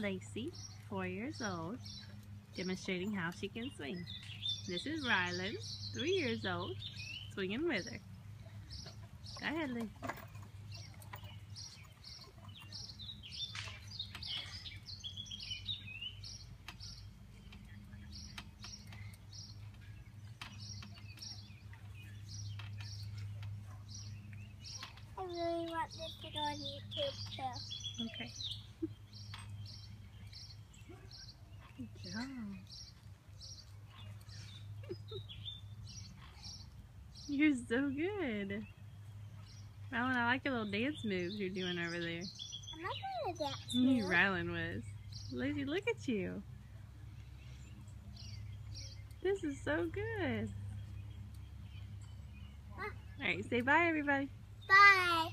Lacey, four years old, demonstrating how she can swing. This is Rylan, three years old, swinging with her. Go ahead, Lacey. I really want this to go on YouTube too. Job. You're so good. Rylan, I like your little dance moves you're doing over there. I'm not going to dance now. Rylan was. Lacey, look at you. This is so good. Ah. Alright, say bye everybody. Bye.